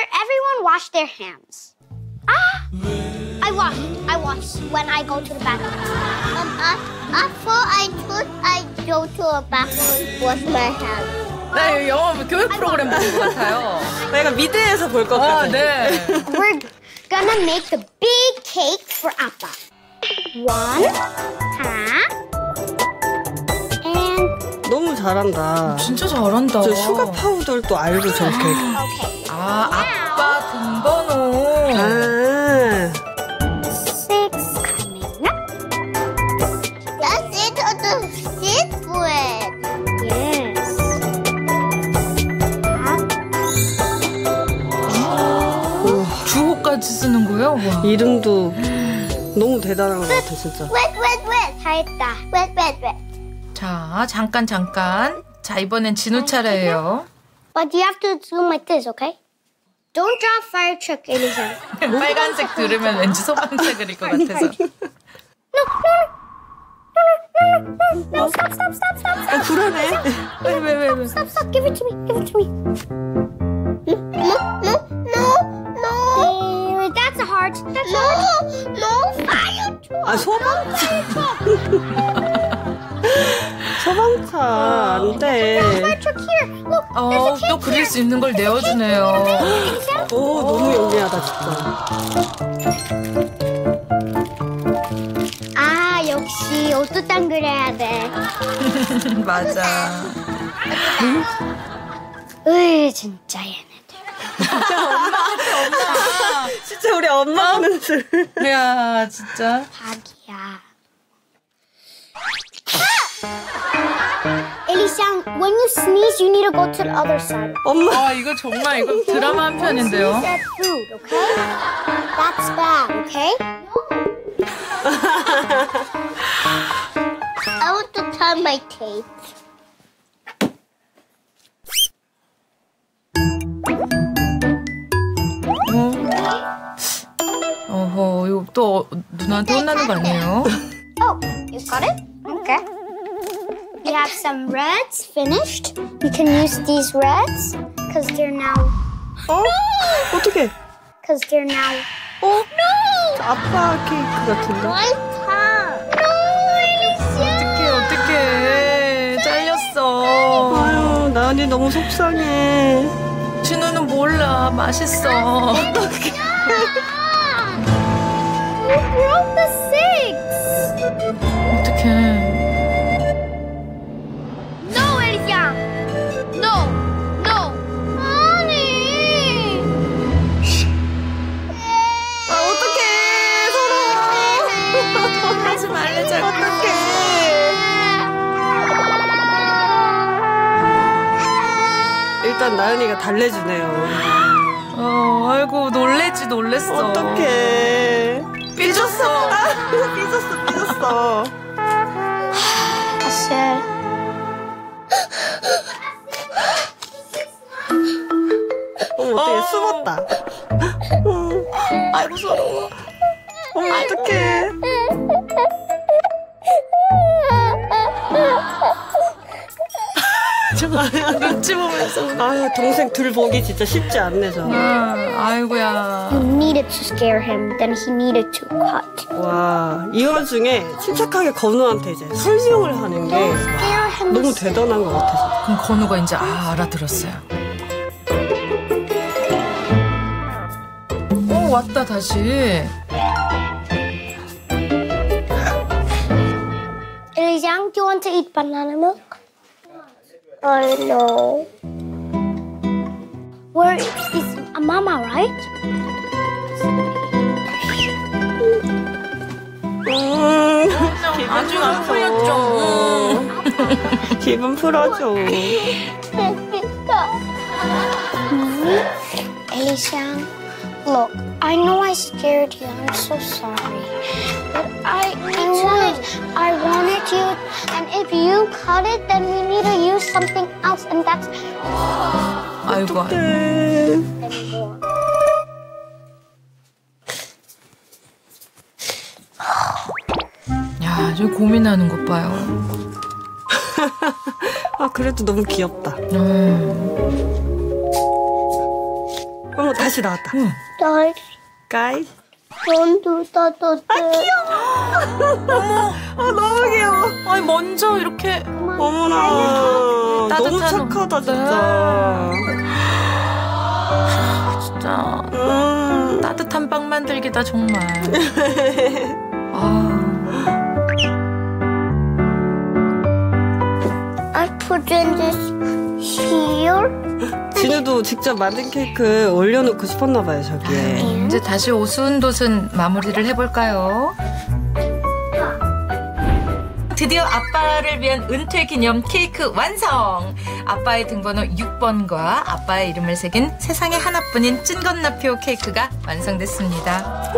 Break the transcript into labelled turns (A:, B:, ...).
A: Everyone wash their hands. Ah! I wash. I wash when I go to the bathroom.
B: Um, uh, after I took, I go to a bathroom, wash my hands.
C: 나 영어 교육 프로그램 보는 것 같아요.
D: 내가 미드에서 볼 것
C: 아,
D: 같아.
C: 네.
A: We're gonna make the big cake for Appa. One, half, and
D: 너무 잘한다.
C: 진짜 잘한다.
D: 저 슈가 파우더를 또 알고 저렇게.
C: 아, 아빠 등번호.
D: 아,
A: Six coming up.
B: That's it on the secret.
A: Yes.
C: 주호까지 쓰는 거예요? 와.
D: 이름도 너무 대단한 것 같아, 진짜.
B: Wait, wait, wait.
A: 다 했다.
B: Wait, wait, wait.
C: 자, 잠깐, 잠깐. 자, 이번엔 진우 차례예요.
A: But you have to do like this, okay? Don't draw fire truck, Elisa.
C: 빨간색 들으면 왠지 소방차 그릴 것 같아서.
A: No, stop, stop, stop, stop, stop.
D: 아, 불안해.
C: 왜, 왜, 왜, 왜.
A: Stop, stop. Give it to me. Give it to me.
B: No, no, no, no.
A: That's a heart. That's a heart.
B: No, no fire truck.
D: 아, 소방차. 소방차, 안 돼.
A: Fire truck here. Look,
C: 어,
A: a
C: 또 그릴 수 있는 걸 내어주네요.
D: 오, 너무 영리하다, 진짜.
A: 아, 역시 옷도 딴 그려야 돼.
C: 맞아.
A: 으이, 진짜 얘네들.
D: 진짜 우리 엄마 하는 줄.
C: 야, 진짜.
A: 박이야. Elisa, when you sneeze, you need to go to the other side.
D: 엄마.
C: 아, 이거 정말 이거 드라마 한 편인데요.
A: Sneeze at food, okay? That's bad, okay?
B: I want to tie my tape.
C: 어. 어허, 이거 또 누나한테 혼나는 거 아니에요?
A: Oh, you got it? Okay. We have some reds finished. We can use these reds because they're now
D: 어? 어떡해.
A: because they're now
D: 어? 아빠 케이크 같은데?
B: My tongue.
C: 어떡해, 어떡해. 잘렸어.
D: 아유, 나은이 너무 속상해.
C: 진우는 몰라. 맛있어.
A: You broke the
D: 일단 나은이가 달래주네요.
C: 어, 아이고, 놀래지, 놀랬어.
D: 어떡해.
C: 삐졌어.
D: 삐졌어, 삐졌어.
A: 사실
D: 어머, 어떡해.
C: 어.
D: 숨었다.
C: 아이고, 서러워.
D: 어머, 어떡해.
C: 눈치 보면서.
D: 아유, 동생 둘 보기 진짜 쉽지 않네, 저.
C: 아, 아이고야.
A: you needed to scare him. Then he needed to cut.
D: 와, 이 와중에 침착하게 건우한테 이제 설명을 하는 게
A: him.
D: 너무 대단한 것 같아서.
C: 그럼 건우가 이제 아, 알아들었어요. 어, 왔다, 다시.
A: Elisa, do you want to eat banana milk? I know. Where is a mama, right?
D: 음,
C: 아주 풀렸죠.
D: 기분 풀어줘.
A: Elisa, look, I know I scared you. I'm so sorry. But I, I wanted, I you. And if you cut it, then we need to use something else. And that's
C: 아이고, 아이고.
D: 네.
C: 야, 저 고민하는 것 봐요.
D: 아, 그래도 너무 귀엽다.
C: 음.
D: 어머, 어, 다시 나왔다.
B: 날
D: 가이.
B: don't do that.
D: 아, 너무 귀여워.
C: 아니 먼저 이렇게
D: 어머나. 너무
C: 따뜻한
D: 착하다,
C: 옷.
D: 진짜.
C: 진짜
D: 음.
C: 따뜻한 빵 만들기다 정말. 아,
B: I put in this here.
D: 진우도 직접 만든 케이크 올려놓고 싶었나봐요, 저기에.
C: 이제 다시 오순도순 마무리를 해볼까요? 드디어 아빠를 위한 은퇴 기념 케이크 완성! 아빠의 등번호 6번과 아빠의 이름을 새긴 세상에 하나뿐인 찐건나표 케이크가 완성됐습니다.